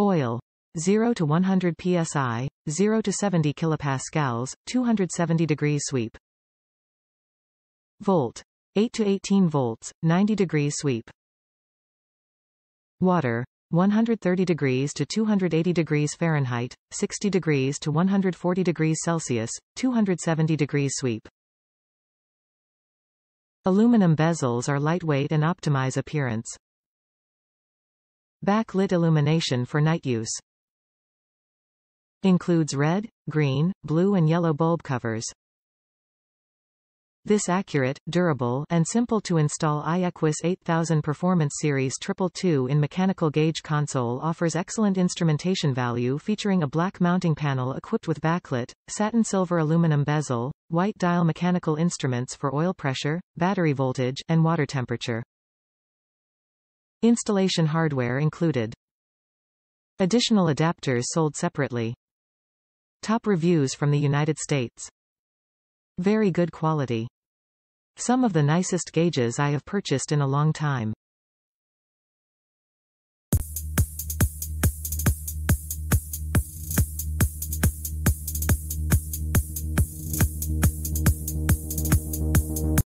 Oil. 0 to 100 psi, 0 to 70 kilopascals, 270 degrees sweep. Volt. 8 to 18 volts, 90 degrees sweep. Water. 130 degrees to 280 degrees Fahrenheit, 60 degrees to 140 degrees Celsius, 270 degrees sweep. Aluminum bezels are lightweight and optimize appearance. Backlit illumination for night use. Includes red, green, blue and yellow bulb covers. This accurate, durable, and simple to install iEquus 8000 Performance Series 222 in mechanical gauge console offers excellent instrumentation value featuring a black mounting panel equipped with backlit, satin silver aluminum bezel, white dial mechanical instruments for oil pressure, battery voltage, and water temperature. Installation hardware included. Additional adapters sold separately. Top reviews from the United States. Very good quality. Some of the nicest gauges I have purchased in a long time.